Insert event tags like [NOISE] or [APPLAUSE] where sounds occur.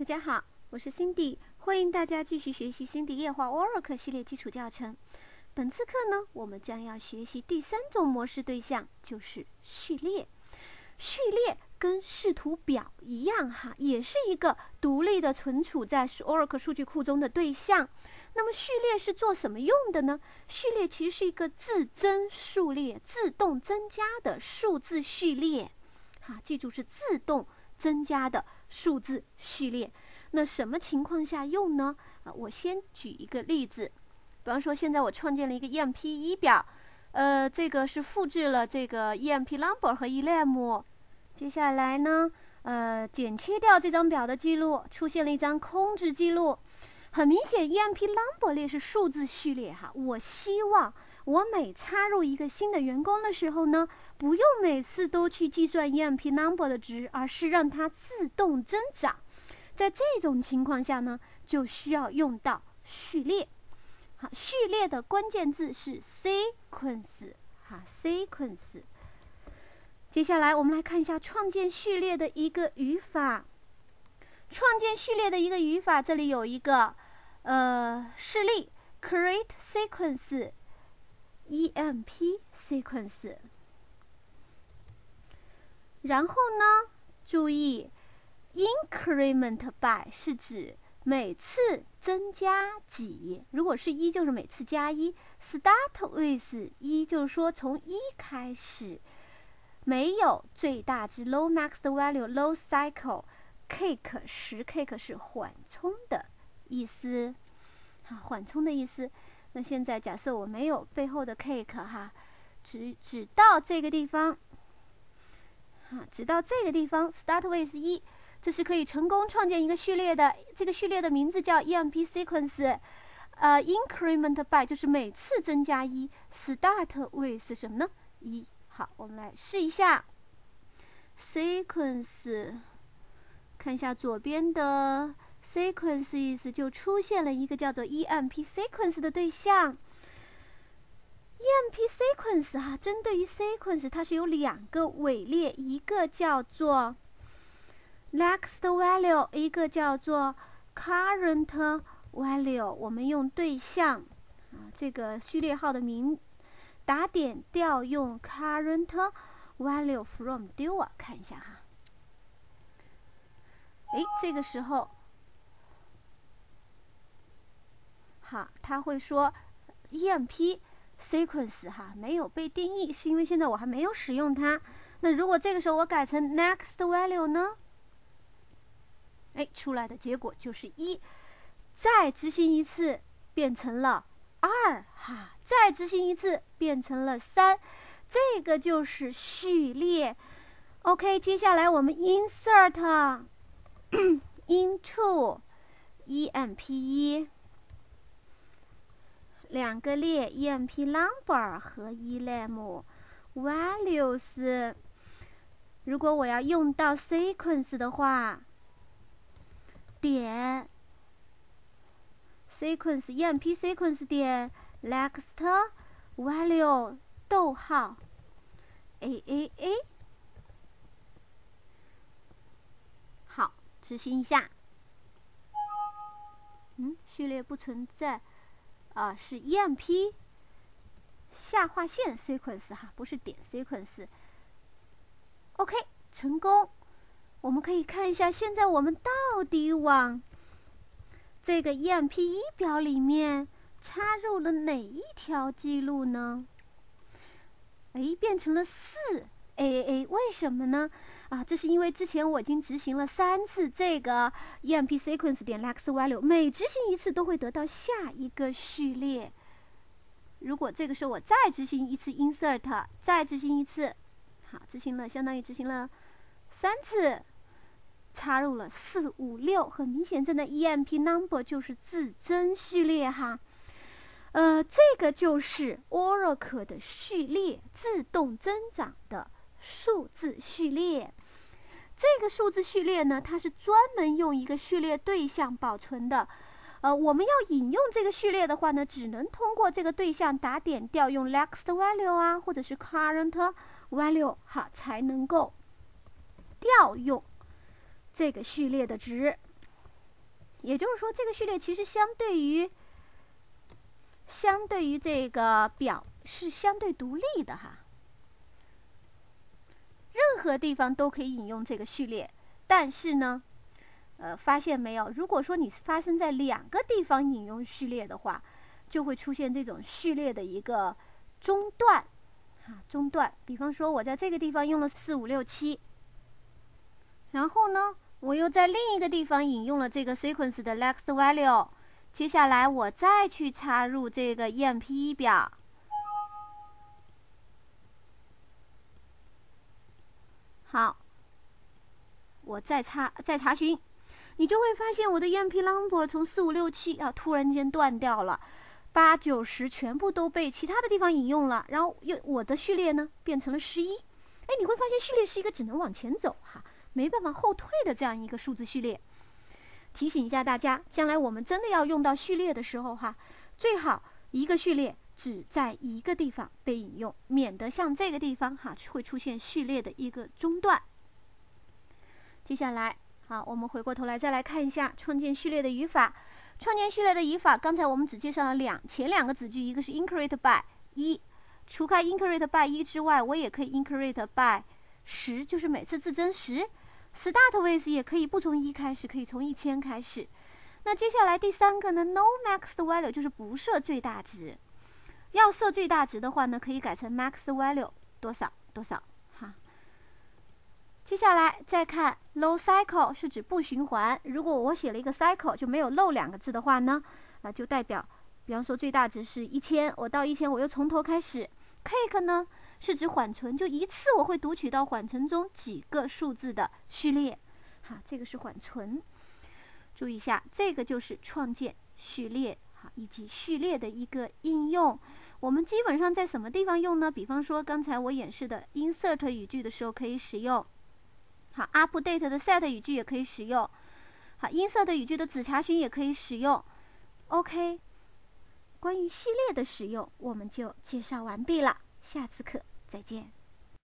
大家好，我是 Cindy，欢迎大家继续学习 Cindy 液化 Oracle 系列基础教程。本次课呢，我们将要学习第三种模式对象，就是序列。序列跟视图表一样哈，也是一个独立的存储在 Oracle 数据库中的对象。那么序列是做什么用的呢？序列其实是一个自增数列，自动增加的数字序列。哈，记住是自动。增加的数字序列，那什么情况下用呢？啊，我先举一个例子，比方说现在我创建了一个 EMP 一表，呃，这个是复制了这个 EMP number 和 elem，接下来呢，呃，剪切掉这张表的记录，出现了一张空值记录。很明显，EMP number 列是数字序列哈，我希望。我每插入一个新的员工的时候呢，不用每次都去计算 EMP number 的值，而是让它自动增长。在这种情况下呢，就需要用到序列。好，序列的关键字是 sequence。哈，sequence。接下来我们来看一下创建序列的一个语法。创建序列的一个语法，这里有一个呃示例：create sequence。EMP sequence，然后呢？注意，increment by 是指每次增加几。如果是一，就是每次加一。Start with 一，就是说从一开始，没有最大值 low max 的 value，low cycle。Cake 十 cake 是缓冲的意思，啊，缓冲的意思。那现在假设我没有背后的 cake 哈，只只到这个地方，哈，只到这个地方，start with 一，这是可以成功创建一个序列的。这个序列的名字叫 EMP sequence，呃，increment by 就是每次增加一，start with 什么呢？一。好，我们来试一下 sequence，看一下左边的。Sequence 意思就出现了一个叫做 EMP sequence 的对象。EMP sequence 哈，针对于 sequence，它是有两个尾列，一个叫做 next value，一个叫做 current value。我们用对象啊，这个序列号的名打点调用 current value from do 看一下哈。哎，这个时候。好，他会说，EMP sequence 哈没有被定义，是因为现在我还没有使用它。那如果这个时候我改成 next value 呢？哎，出来的结果就是一，再执行一次变成了二哈，再执行一次变成了三，这个就是序列。OK，接下来我们 insert [COUGHS] into EMP 一。两个列 EMP number 和 elem values。如果我要用到 sequence 的话，点 sequence EMP sequence 点 next value 逗号 a a a。好，执行一下。嗯，序列不存在。啊，是 EMP 下划线 sequence 哈，不是点 sequence。OK，成功。我们可以看一下，现在我们到底往这个 EMP 一表里面插入了哪一条记录呢？哎，变成了四。A A 为什么呢？啊，这是因为之前我已经执行了三次这个 EMP sequence 点 next value，每执行一次都会得到下一个序列。如果这个时候我再执行一次 insert，再执行一次，好，执行了相当于执行了三次，插入了四五六，很明显，这的 EMP number 就是自增序列哈。呃，这个就是 Oracle 的序列自动增长的。数字序列，这个数字序列呢，它是专门用一个序列对象保存的。呃，我们要引用这个序列的话呢，只能通过这个对象打点调用 next value 啊，或者是 current value 哈，才能够调用这个序列的值。也就是说，这个序列其实相对于相对于这个表是相对独立的哈。任何地方都可以引用这个序列，但是呢，呃，发现没有？如果说你发生在两个地方引用序列的话，就会出现这种序列的一个中断，啊，中断。比方说，我在这个地方用了四五六七，然后呢，我又在另一个地方引用了这个 sequence 的 next value，接下来我再去插入这个 EMP 表，好，我再查再查询，你就会发现我的 EMP number 从四五六七啊，突然间断掉了。八九十全部都被其他的地方引用了，然后又我的序列呢变成了十一，哎，你会发现序列是一个只能往前走哈，没办法后退的这样一个数字序列。提醒一下大家，将来我们真的要用到序列的时候哈，最好一个序列只在一个地方被引用，免得像这个地方哈会出现序列的一个中断。接下来，好，我们回过头来再来看一下创建序列的语法。创建序列的语法，刚才我们只介绍了两前两个子句，一个是 increment by 一，除开 increment by 一之外，我也可以 increment by 十，就是每次自增十。start with 也可以不从一开始，可以从一千开始。那接下来第三个呢？no max value 就是不设最大值。要设最大值的话呢，可以改成 max value 多少多少。哈接下来再看 low cycle 是指不循环。如果我写了一个 cycle 就没有 low 两个字的话呢，那就代表，比方说最大值是一千，我到一千我又从头开始。cake 呢是指缓存，就一次我会读取到缓存中几个数字的序列。好，这个是缓存。注意一下，这个就是创建序列，好，以及序列的一个应用。我们基本上在什么地方用呢？比方说刚才我演示的 insert 语句的时候可以使用。好，update 的 set 语句也可以使用。好，insert 语句的子查询也可以使用。OK，关于序列的使用，我们就介绍完毕了。下次课再见。